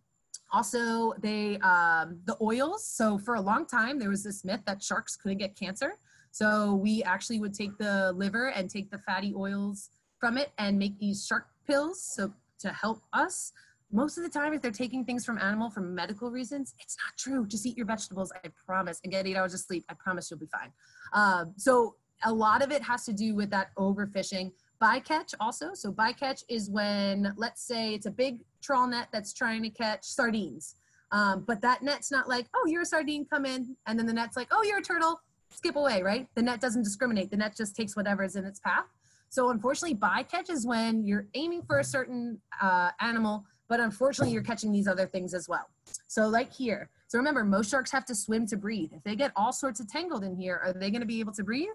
Also, they um, the oils. So for a long time, there was this myth that sharks couldn't get cancer. So we actually would take the liver and take the fatty oils from it and make these shark pills. So to help us, most of the time, if they're taking things from animal for medical reasons, it's not true. Just eat your vegetables, I promise, and get eight hours of sleep. I promise you'll be fine. Um, so a lot of it has to do with that overfishing. Bycatch also. So bycatch is when, let's say, it's a big trawl net that's trying to catch sardines. Um, but that net's not like, oh, you're a sardine, come in. And then the net's like, oh, you're a turtle, skip away, right? The net doesn't discriminate. The net just takes whatever is in its path. So unfortunately, bycatch is when you're aiming for a certain uh, animal, but unfortunately you're catching these other things as well. So like here, so remember most sharks have to swim to breathe. If they get all sorts of tangled in here, are they gonna be able to breathe?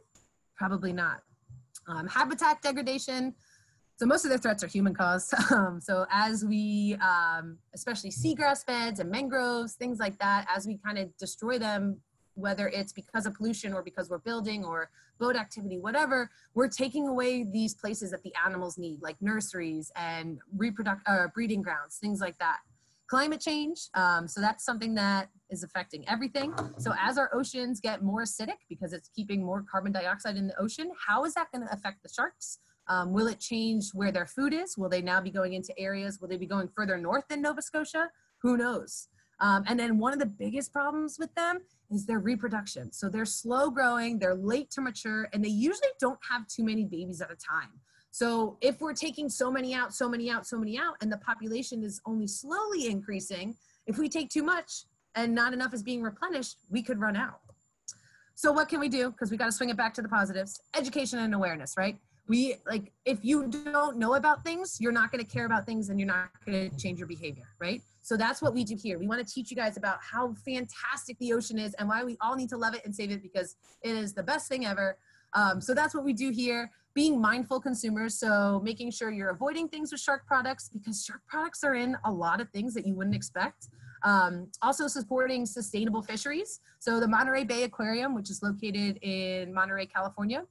Probably not. Um, habitat degradation, so most of their threats are human caused. *laughs* Um, so as we, um, especially seagrass beds and mangroves, things like that, as we kind of destroy them, whether it's because of pollution or because we're building or boat activity, whatever, we're taking away these places that the animals need, like nurseries and reproduct uh, breeding grounds, things like that. Climate change, um, so that's something that is affecting everything. So as our oceans get more acidic because it's keeping more carbon dioxide in the ocean, how is that going to affect the sharks? Um, will it change where their food is? Will they now be going into areas? Will they be going further north than Nova Scotia? Who knows? Um, and then one of the biggest problems with them is their reproduction. So they're slow growing, they're late to mature, and they usually don't have too many babies at a time. So if we're taking so many out, so many out, so many out, and the population is only slowly increasing, if we take too much and not enough is being replenished, we could run out. So what can we do? Because we got to swing it back to the positives. Education and awareness, right? We like if you don't know about things, you're not going to care about things and you're not going to change your behavior, right? So that's what we do here. We want to teach you guys about how fantastic the ocean is and why we all need to love it and save it because it is the best thing ever. Um, so that's what we do here. Being mindful consumers, so making sure you're avoiding things with shark products because shark products are in a lot of things that you wouldn't expect. Um, also supporting sustainable fisheries. So the Monterey Bay Aquarium, which is located in Monterey, California,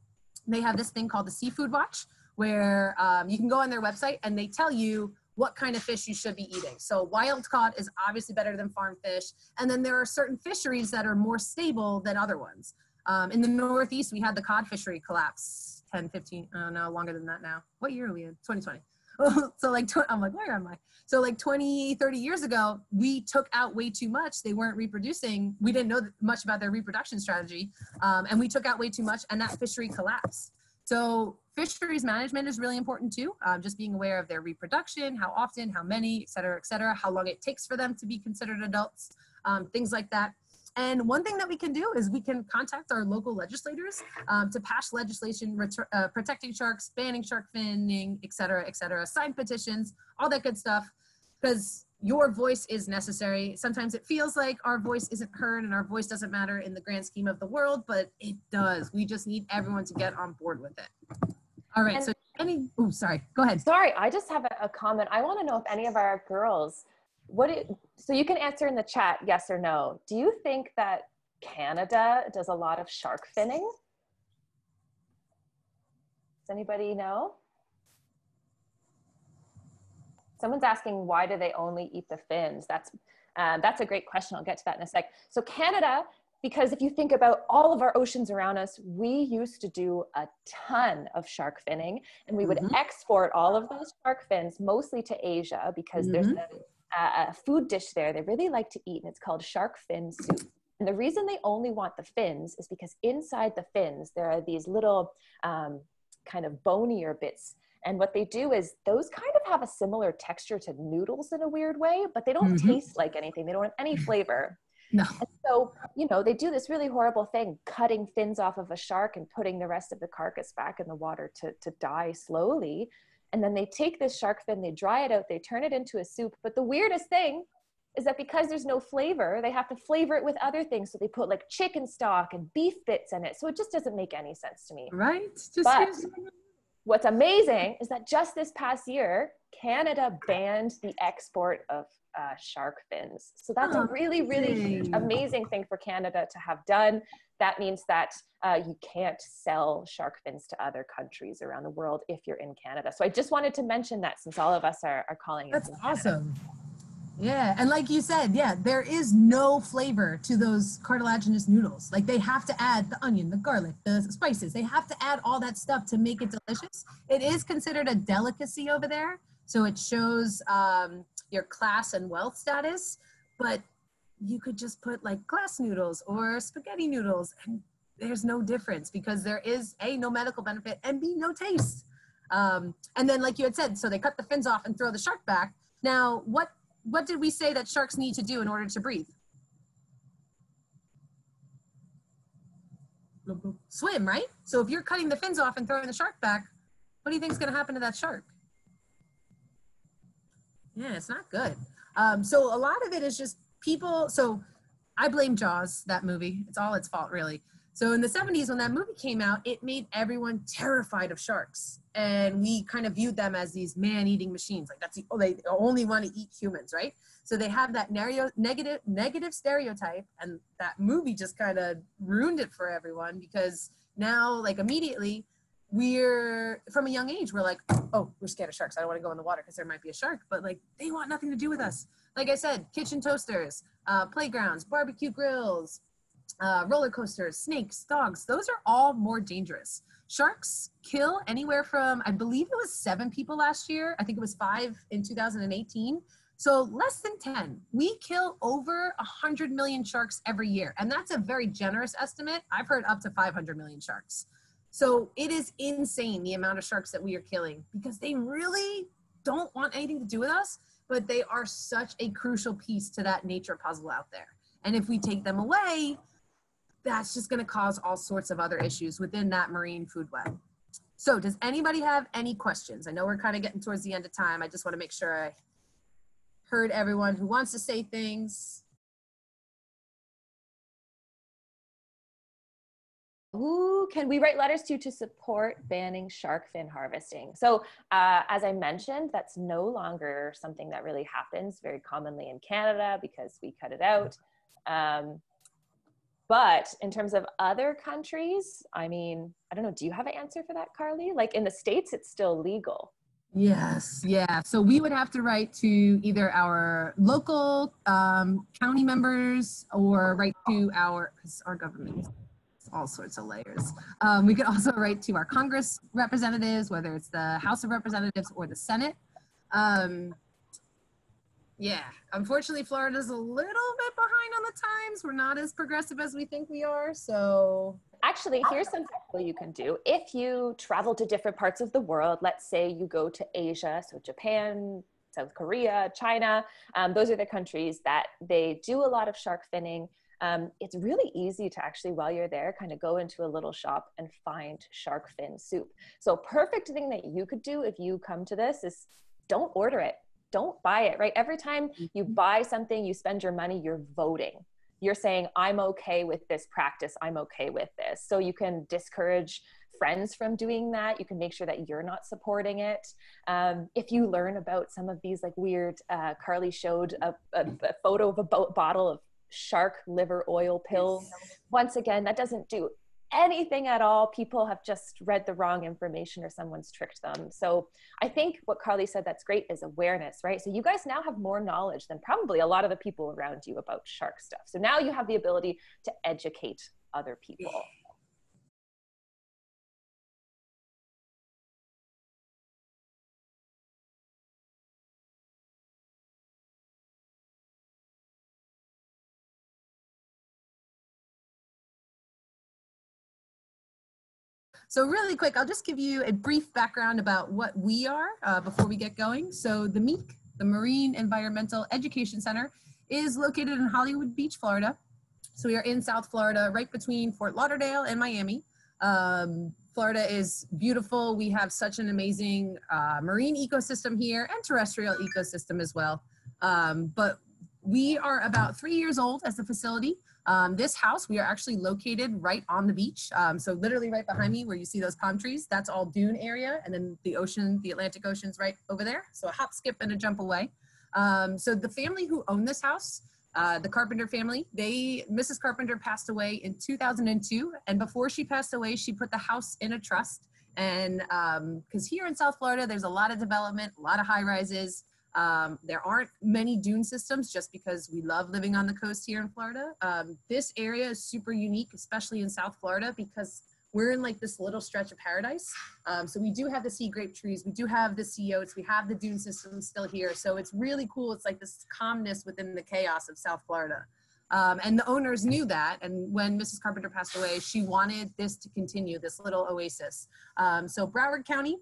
they have this thing called the Seafood Watch, where um, you can go on their website and they tell you what kind of fish you should be eating. So wild caught is obviously better than farm fish. And then there are certain fisheries that are more stable than other ones. Um, in the Northeast, we had the cod fishery collapse 10, 15, oh no, longer than that now. What year are we in? 2020. *laughs* so like, I'm like, where am I? So like 20, 30 years ago, we took out way too much. They weren't reproducing. We didn't know much about their reproduction strategy. Um, and we took out way too much and that fishery collapsed. So fisheries management is really important too. Um, just being aware of their reproduction, how often, how many, et cetera, et cetera, how long it takes for them to be considered adults, um, things like that. And one thing that we can do is we can contact our local legislators um, to pass legislation uh, protecting sharks, banning shark finning, et cetera, et cetera, sign petitions, all that good stuff. Because your voice is necessary. Sometimes it feels like our voice isn't heard and our voice doesn't matter in the grand scheme of the world, but it does. We just need everyone to get on board with it. All right. And so any, oh, sorry, go ahead. Sorry, I just have a, a comment. I want to know if any of our girls, what it, so you can answer in the chat, yes or no. Do you think that Canada does a lot of shark finning? Does anybody know? Someone's asking why do they only eat the fins? That's uh, that's a great question. I'll get to that in a sec. So Canada because if you think about all of our oceans around us, we used to do a ton of shark finning and we would Mhm. export all of those shark fins mostly to Asia because there's Mhm. a, a food dish there they really like to eat and it's called shark fin soup. And the reason they only want the fins is because inside the fins there are these little um, kind of bonier bits. And what they do is those kind of have a similar texture to noodles in a weird way, but they don't Mhm. taste like anything. They don't have any flavor. No. And so, you know, they do this really horrible thing, cutting fins off of a shark and putting the rest of the carcass back in the water to, to die slowly. And then they take this shark fin, they dry it out, they turn it into a soup. But the weirdest thing is that because there's no flavor, they have to flavor it with other things. So they put like chicken stock and beef bits in it. So it just doesn't make any sense to me. Right? Just But- What's amazing is that just this past year, Canada banned the export of uh, shark fins. So that's a really, really amazing thing for Canada to have done. That means that uh, you can't sell shark fins to other countries around the world if you're in Canada. So I just wanted to mention that since all of us are, are calling it. That's awesome. Yeah, and like you said, yeah, there is no flavor to those cartilaginous noodles. Like they have to add the onion, the garlic, the spices. They have to add all that stuff to make it delicious. It is considered a delicacy over there, so it shows um, your class and wealth status. But you could just put like glass noodles or spaghetti noodles, and there's no difference because there is a no medical benefit and b no taste. Um, and then, like you had said, so they cut the fins off and throw the shark back. Now, what what did we say that sharks need to do in order to breathe? Swim, right? So if you're cutting the fins off and throwing the shark back, what do you think is going to happen to that shark? Yeah, it's not good. Um, so a lot of it is just people. So I blame Jaws, that movie. It's all its fault, really. So in the 70s, when that movie came out, it made everyone terrified of sharks. And we kind of viewed them as these man eating machines. Like that's the, oh, they only want to eat humans, right? So they have that negative, negative stereotype. And that movie just kind of ruined it for everyone because now, like immediately, we're from a young age, we're like, oh, we're scared of sharks. I don't want to go in the water because there might be a shark. But like, they want nothing to do with us. Like I said, kitchen toasters, uh, playgrounds, barbecue grills, uh, roller coasters, snakes, dogs, those are all more dangerous. Sharks kill anywhere from, I believe it was seven people last year. I think it was five in 2018. So less than 10. We kill over 100 million sharks every year. And that's a very generous estimate. I've heard up to 500 million sharks. So it is insane the amount of sharks that we are killing because they really don't want anything to do with us, but they are such a crucial piece to that nature puzzle out there. And if we take them away, that's just going to cause all sorts of other issues within that marine food web. So, does anybody have any questions? I know we're kind of getting towards the end of time. I just want to make sure I heard everyone who wants to say things. Who can we write letters to to support banning shark fin harvesting? So, uh, as I mentioned, that's no longer something that really happens very commonly in Canada because we cut it out. Um, but in terms of other countries, I mean, I don't know. Do you have an answer for that, Carly? Like in the States, it's still legal. Yes, yeah. So we would have to write to either our local um, county members or write to our, our government all sorts of layers. Um, we could also write to our Congress representatives, whether it's the House of Representatives or the Senate. Um, yeah, unfortunately, Florida's a little bit behind on the times. We're not as progressive as we think we are. So Actually, here's something cool you can do. If you travel to different parts of the world, let's say you go to Asia, so Japan, South Korea, China, um, those are the countries that they do a lot of shark finning. Um, it's really easy to actually, while you're there, kind of go into a little shop and find shark fin soup. So, perfect thing that you could do if you come to this is don't order it, don't buy it, right? Every time you buy something, you spend your money, you're voting. You're saying i'm okay with this practice. I'm okay with this. So you can discourage friends from doing that. You can make sure that you're not supporting it. Um, if you learn about some of these like weird uh, carly showed a, a, a photo of a bo- bottle of shark liver oil pills once again that doesn't do anything at all. People have just read the wrong information or someone's tricked them. So I think what Carly said that's great is awareness, right? So you guys now have more knowledge than probably a lot of the people around you about shark stuff. So now you have the ability to educate other people. So really quick, I'll just give you a brief background about what we are uh, before we get going. So the MEEC, the Marine Environmental Education Center, is located in Hollywood Beach, Florida. So we are in South Florida, right between Fort Lauderdale and Miami. Um, Florida is beautiful. We have such an amazing uh, marine ecosystem here and terrestrial ecosystem as well. Um, but we are about three years old as a facility. Um, this house, we are actually located right on the beach. Um, so literally right behind me where you see those palm trees, that's all dune area. And then the ocean, the Atlantic Ocean's right over there. So a hop, skip, and a jump away. Um, so the family who owned this house, uh, the Carpenter family, they, Mrs. Carpenter passed away in 2002. And before she passed away, she put the house in a trust. And because um, here in South Florida, there's a lot of development, a lot of high rises. Um, there aren't many dune systems just because we love living on the coast here in Florida. Um, this area is super unique, especially in South Florida, because we're in like this little stretch of paradise. Um, so we do have the sea grape trees, we do have the sea oats, we have the dune system still here. So it's really cool. It's like this calmness within the chaos of South Florida. Um, and the owners knew that. And when Mrs. Carpenter passed away, she wanted this to continue, this little oasis. Um, so Broward County,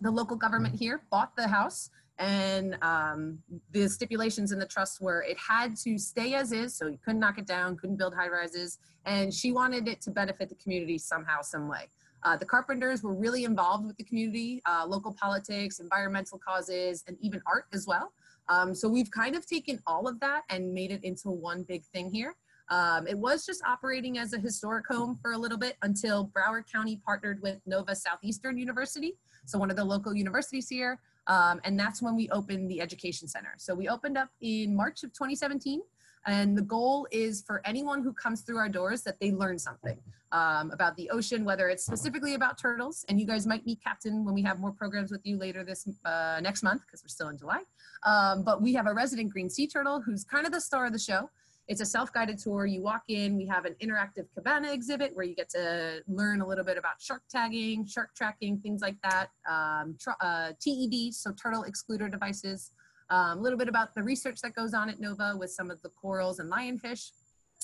the local government here, bought the house and um, the stipulations in the trust were it had to stay as is, so you couldn't knock it down, couldn't build high rises, and she wanted it to benefit the community somehow, some way. Uh, the Carpenters were really involved with the community, uh, local politics, environmental causes, and even art as well. Um, so we've kind of taken all of that and made it into one big thing here. Um, it was just operating as a historic home for a little bit until Broward County partnered with Nova Southeastern University, so one of the local universities here, um, and that's when we opened the Education Center. So we opened up in March of 2017. And the goal is for anyone who comes through our doors that they learn something um, about the ocean, whether it's specifically about turtles. And you guys might meet Captain when we have more programs with you later this uh, next month because we're still in July. Um, but we have a resident green sea turtle who's kind of the star of the show. It's a self-guided tour. You walk in, we have an interactive cabana exhibit where you get to learn a little bit about shark tagging, shark tracking, things like that. Um, uh, TED, so turtle excluder devices. Um, a little bit about the research that goes on at NOVA with some of the corals and lionfish.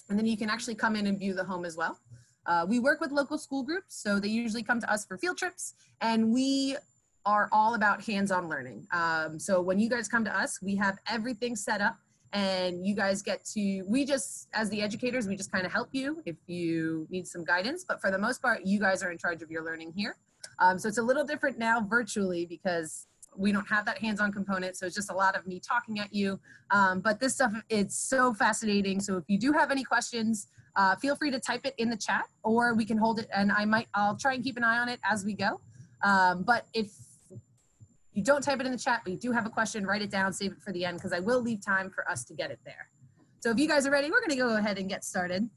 And then you can actually come in and view the home as well. Uh, we work with local school groups, so they usually come to us for field trips, and we are all about hands-on learning. Um, so when you guys come to us, we have everything set up and you guys get to we just as the educators we just kind of help you if you need some guidance but for the most part you guys are in charge of your learning here. Um, so it's a little different now virtually because we don't have that hands-on component so it's just a lot of me talking at you. Um, but this stuff it's so fascinating so if you do have any questions uh, feel free to type it in the chat or we can hold it and i might i'll try and keep an eye on it as we go. Um, but if you don't type it in the chat, but you do have a question, write it down, save it for the end, because I will leave time for us to get it there. So if you guys are ready, we're gonna go ahead and get started.